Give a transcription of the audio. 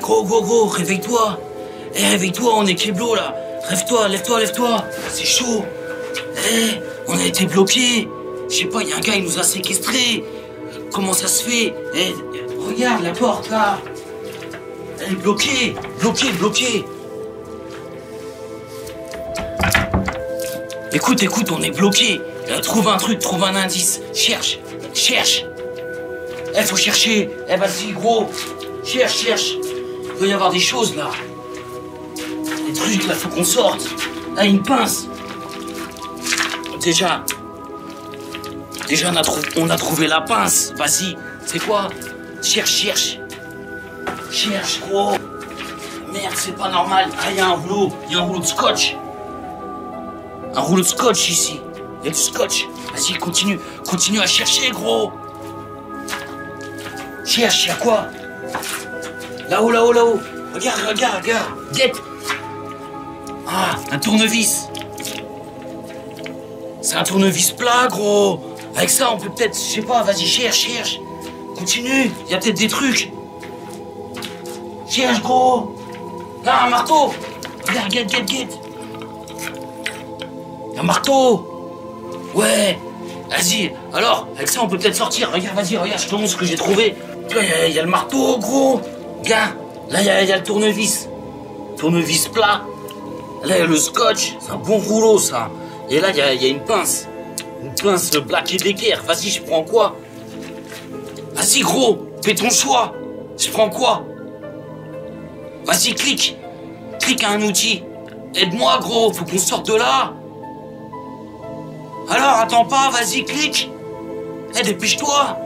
gros, gros, réveille-toi. Eh, réveille-toi, on est Keblo là. Rêve-toi, lève-toi, lève-toi. C'est chaud. Eh, on a été bloqués. Je sais pas, il y a un gars, il nous a séquestrés. Comment ça se fait? Eh, regarde la porte là. Elle est bloquée, bloquée, bloquée. Écoute, écoute, on est bloqué. Trouve un truc, trouve un indice. Cherche, cherche. Eh, faut chercher. Eh, vas-y, gros. Cherche, cherche. Il doit y avoir des choses là. Des trucs là, faut qu'on sorte. Ah, une pince. Déjà. Déjà, on a, trouvé la pince. Vas-y. C'est quoi? Cherche, cherche. Cherche, gros. Merde, c'est pas normal. Ah, y a un rouleau. Y a un rouleau de scotch. Un rouleau de scotch ici. Y a du scotch. Vas-y, continue. Continue à chercher, gros. Cherche, y a quoi? Là-haut, là-haut, là-haut. Regarde, regarde, regarde. Guette. Ah, un tournevis. C'est un tournevis plat, gros. Avec ça, on peut peut-être, je sais pas, vas-y, cherche, cherche. Continue. Il y a peut-être des trucs. Cherche, gros. Là, un marteau. Regarde, guette, guette, guette. Un marteau Ouais Vas-y, alors, avec ça on peut peut-être sortir. Regarde, vas-y, regarde, je te montre ce que j'ai trouvé. Il y, a le marteau, gros Regarde, là, il y, a- le tournevis. Tournevis plat. Là, il y a le scotch. C'est un bon rouleau, ça. Et là, il y a, une pince. Une pince Black Decker. Vas-y, je prends quoi? Vas-y, gros, fais ton choix. Je prends quoi? Vas-y, clique. Clique à un outil. Aide-moi, gros, faut qu'on sorte de là. Alors, attends pas, vas-y, clique. Eh, dépêche-toi.